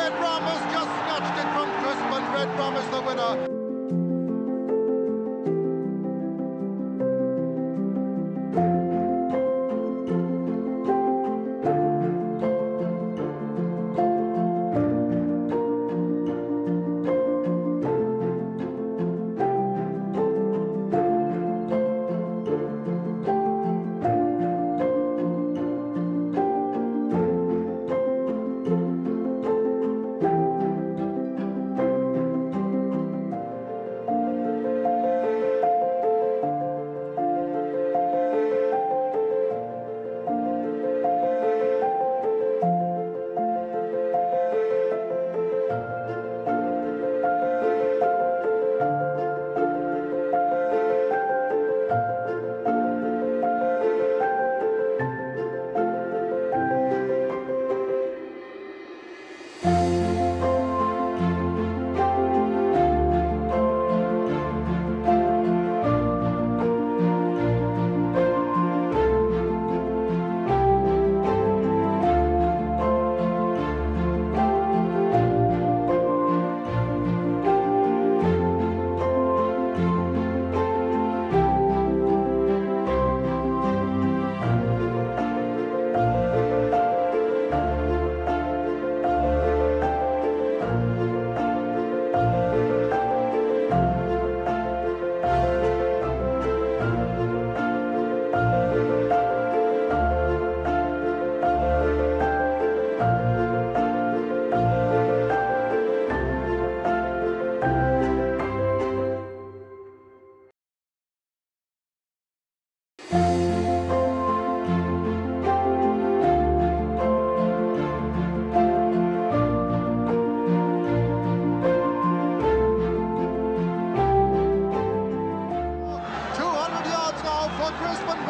Red Rum has just snatched it from Crispin. Red Rum is the winner.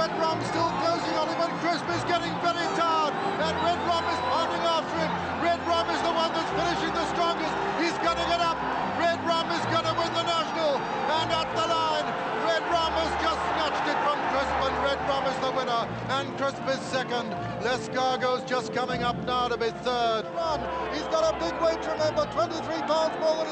Red Rum still closing on him, and Crisp is getting very tired. And Red Rum is pounding after him. Red Rum is the one that's finishing the strongest. He's going to get up. Red Rum is going to win the national. And at the line, Red Rum has just snatched it from Crispin. Red Rum is the winner, and Crisp is second. L'Escargot's just coming up now to be third. He's got a big weight, remember, 23 pounds more than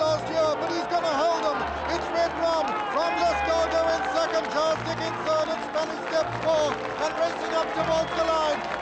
Fourth, and racing up towards the line.